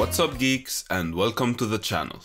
What's up geeks and welcome to the channel.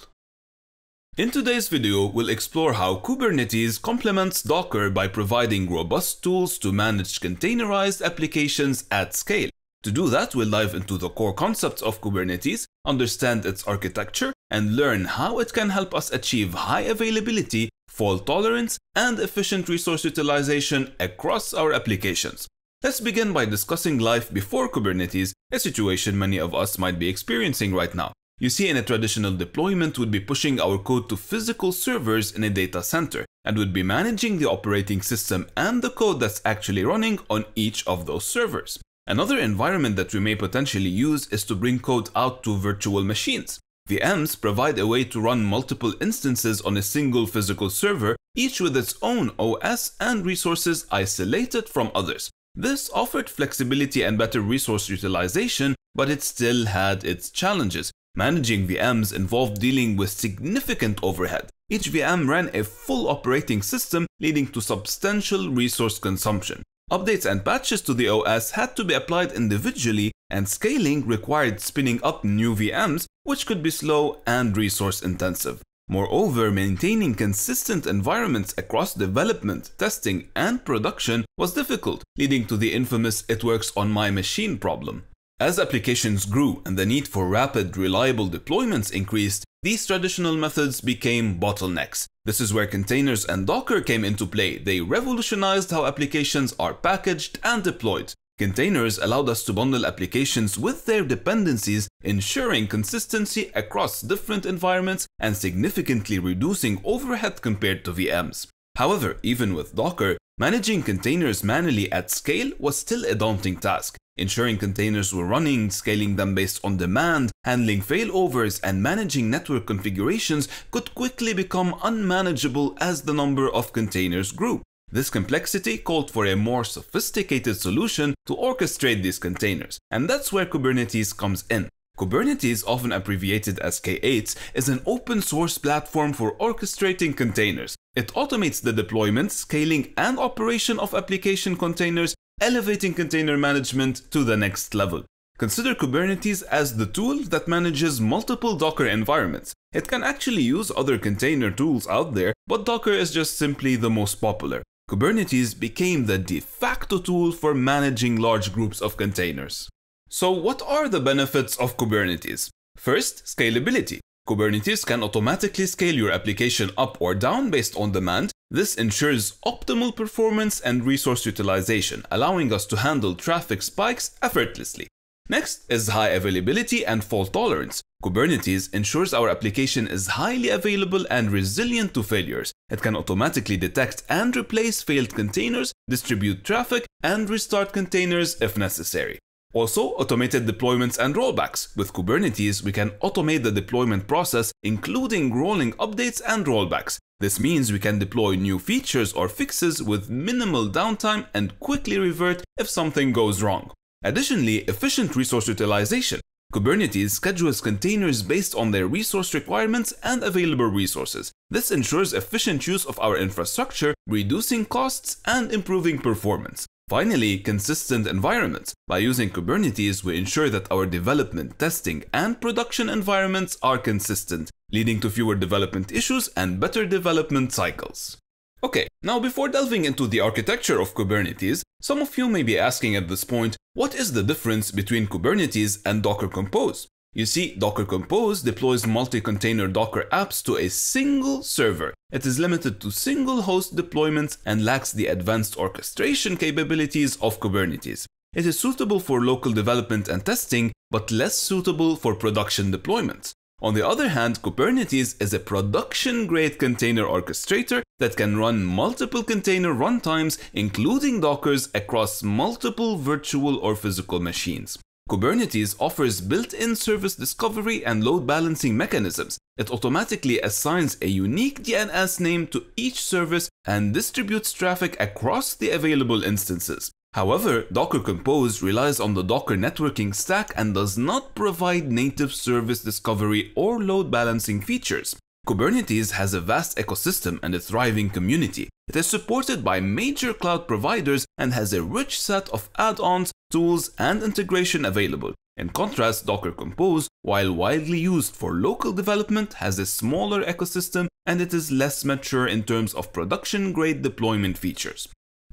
In today's video, we'll explore how Kubernetes complements Docker by providing robust tools to manage containerized applications at scale. To do that, we'll dive into the core concepts of Kubernetes, understand its architecture, and learn how it can help us achieve high availability, fault tolerance, and efficient resource utilization across our applications. Let's begin by discussing life before Kubernetes, a situation many of us might be experiencing right now. You see, in a traditional deployment, we'd be pushing our code to physical servers in a data center, and would be managing the operating system and the code that's actually running on each of those servers. Another environment that we may potentially use is to bring code out to virtual machines. VMs provide a way to run multiple instances on a single physical server, each with its own OS and resources isolated from others. This offered flexibility and better resource utilization, but it still had its challenges. Managing VMs involved dealing with significant overhead. Each VM ran a full operating system, leading to substantial resource consumption. Updates and patches to the OS had to be applied individually, and scaling required spinning up new VMs, which could be slow and resource intensive. Moreover, maintaining consistent environments across development, testing, and production was difficult, leading to the infamous it works on my machine problem. As applications grew and the need for rapid, reliable deployments increased, these traditional methods became bottlenecks. This is where containers and Docker came into play. They revolutionized how applications are packaged and deployed. Containers allowed us to bundle applications with their dependencies, ensuring consistency across different environments and significantly reducing overhead compared to VMs. However, even with Docker, managing containers manually at scale was still a daunting task. Ensuring containers were running, scaling them based on demand, handling failovers, and managing network configurations could quickly become unmanageable as the number of containers grew. This complexity called for a more sophisticated solution to orchestrate these containers, and that's where Kubernetes comes in. Kubernetes, often abbreviated as K8, is an open source platform for orchestrating containers. It automates the deployment, scaling, and operation of application containers elevating container management to the next level. Consider Kubernetes as the tool that manages multiple Docker environments. It can actually use other container tools out there, but Docker is just simply the most popular. Kubernetes became the de facto tool for managing large groups of containers. So what are the benefits of Kubernetes? First, scalability. Kubernetes can automatically scale your application up or down based on demand. This ensures optimal performance and resource utilization, allowing us to handle traffic spikes effortlessly. Next is high availability and fault tolerance. Kubernetes ensures our application is highly available and resilient to failures. It can automatically detect and replace failed containers, distribute traffic, and restart containers if necessary. Also, automated deployments and rollbacks. With Kubernetes, we can automate the deployment process, including rolling updates and rollbacks. This means we can deploy new features or fixes with minimal downtime and quickly revert if something goes wrong. Additionally, efficient resource utilization. Kubernetes schedules containers based on their resource requirements and available resources. This ensures efficient use of our infrastructure, reducing costs and improving performance. Finally, consistent environments. By using Kubernetes, we ensure that our development, testing, and production environments are consistent, leading to fewer development issues and better development cycles. Okay, now before delving into the architecture of Kubernetes, some of you may be asking at this point, what is the difference between Kubernetes and Docker Compose? You see, Docker Compose deploys multi-container Docker apps to a single server. It is limited to single host deployments and lacks the advanced orchestration capabilities of Kubernetes. It is suitable for local development and testing, but less suitable for production deployments. On the other hand, Kubernetes is a production-grade container orchestrator that can run multiple container runtimes, including Dockers, across multiple virtual or physical machines. Kubernetes offers built-in service discovery and load balancing mechanisms. It automatically assigns a unique DNS name to each service and distributes traffic across the available instances. However, Docker Compose relies on the Docker networking stack and does not provide native service discovery or load balancing features. Kubernetes has a vast ecosystem and a thriving community. It is supported by major cloud providers and has a rich set of add-ons, tools, and integration available. In contrast, Docker Compose, while widely used for local development, has a smaller ecosystem and it is less mature in terms of production-grade deployment features.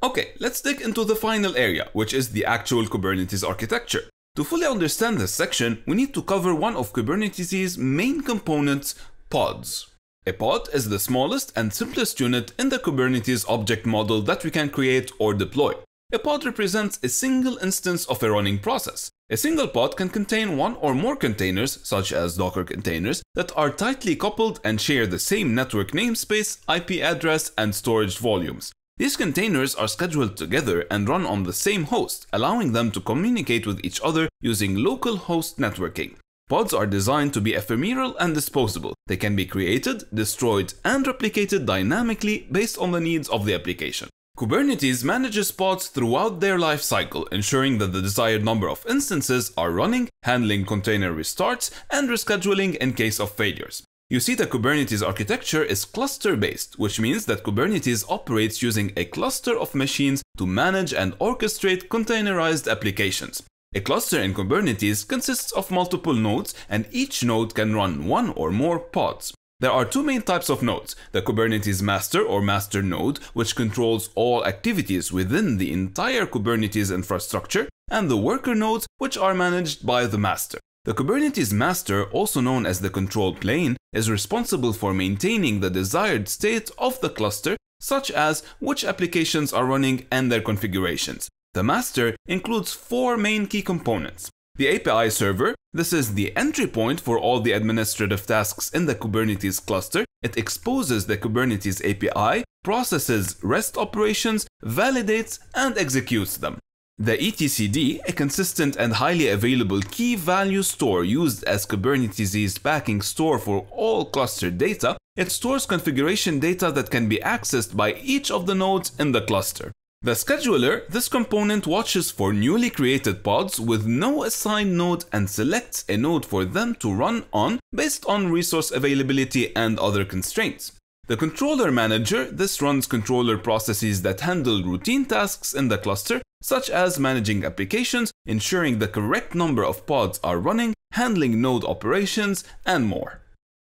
Okay, let's dig into the final area, which is the actual Kubernetes architecture. To fully understand this section, we need to cover one of Kubernetes' main components, pods. A pod is the smallest and simplest unit in the Kubernetes object model that we can create or deploy. A pod represents a single instance of a running process. A single pod can contain one or more containers, such as Docker containers, that are tightly coupled and share the same network namespace, IP address, and storage volumes. These containers are scheduled together and run on the same host, allowing them to communicate with each other using local host networking. Pods are designed to be ephemeral and disposable. They can be created, destroyed, and replicated dynamically based on the needs of the application. Kubernetes manages pods throughout their life cycle, ensuring that the desired number of instances are running, handling container restarts, and rescheduling in case of failures. You see that Kubernetes architecture is cluster-based, which means that Kubernetes operates using a cluster of machines to manage and orchestrate containerized applications. A cluster in Kubernetes consists of multiple nodes and each node can run one or more pods. There are two main types of nodes, the Kubernetes master or master node, which controls all activities within the entire Kubernetes infrastructure, and the worker nodes, which are managed by the master. The Kubernetes master, also known as the control plane, is responsible for maintaining the desired state of the cluster, such as which applications are running and their configurations. The master includes four main key components. The API server, this is the entry point for all the administrative tasks in the Kubernetes cluster. It exposes the Kubernetes API, processes REST operations, validates, and executes them. The etcd, a consistent and highly available key value store used as Kubernetes' backing store for all cluster data, it stores configuration data that can be accessed by each of the nodes in the cluster. The scheduler, this component watches for newly created pods with no assigned node and selects a node for them to run on based on resource availability and other constraints. The controller manager, this runs controller processes that handle routine tasks in the cluster such as managing applications, ensuring the correct number of pods are running, handling node operations, and more.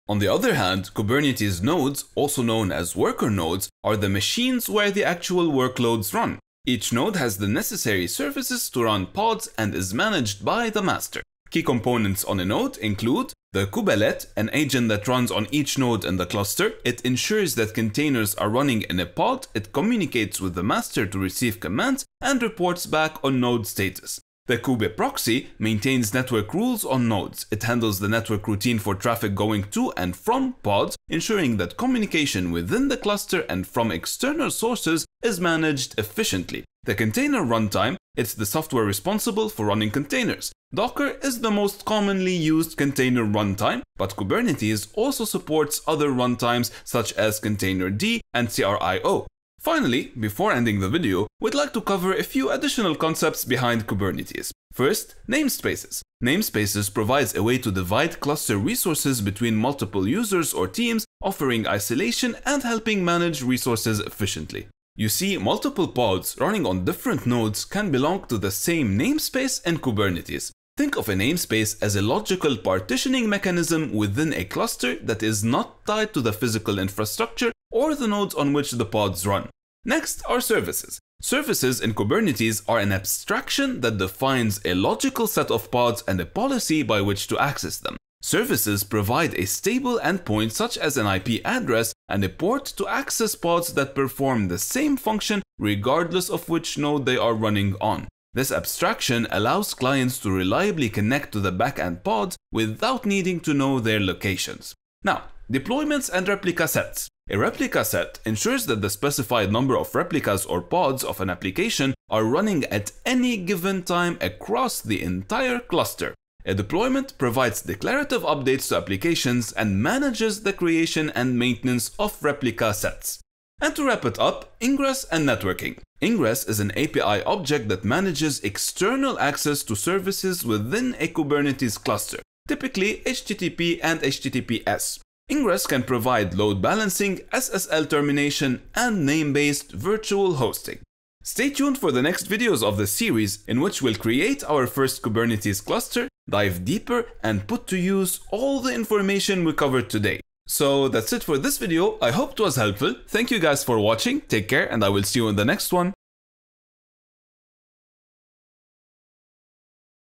On the other hand, Kubernetes nodes, also known as worker nodes, are the machines where the actual workloads run. Each node has the necessary services to run pods and is managed by the master. Key components on a node include the kubelet, an agent that runs on each node in the cluster. It ensures that containers are running in a pod, it communicates with the master to receive commands, and reports back on node status. The kube proxy maintains network rules on nodes. It handles the network routine for traffic going to and from pods, ensuring that communication within the cluster and from external sources is managed efficiently. The container runtime, it's the software responsible for running containers. Docker is the most commonly used container runtime, but Kubernetes also supports other runtimes such as Containerd and CRI-O. Finally, before ending the video, we'd like to cover a few additional concepts behind Kubernetes. First, namespaces. Namespaces provides a way to divide cluster resources between multiple users or teams, offering isolation and helping manage resources efficiently. You see, multiple pods running on different nodes can belong to the same namespace in Kubernetes. Think of a namespace as a logical partitioning mechanism within a cluster that is not tied to the physical infrastructure or the nodes on which the pods run. Next are services. Services in Kubernetes are an abstraction that defines a logical set of pods and a policy by which to access them. Services provide a stable endpoint such as an IP address and a port to access pods that perform the same function regardless of which node they are running on. This abstraction allows clients to reliably connect to the backend pods without needing to know their locations. Now, deployments and replica sets. A replica set ensures that the specified number of replicas or pods of an application are running at any given time across the entire cluster. A deployment provides declarative updates to applications and manages the creation and maintenance of replica sets. And to wrap it up, ingress and networking. Ingress is an API object that manages external access to services within a Kubernetes cluster, typically HTTP and HTTPS. Ingress can provide load balancing, SSL termination, and name-based virtual hosting. Stay tuned for the next videos of the series in which we'll create our first Kubernetes cluster, dive deeper, and put to use all the information we covered today. So that's it for this video. I hope it was helpful. Thank you guys for watching. Take care and I will see you in the next one.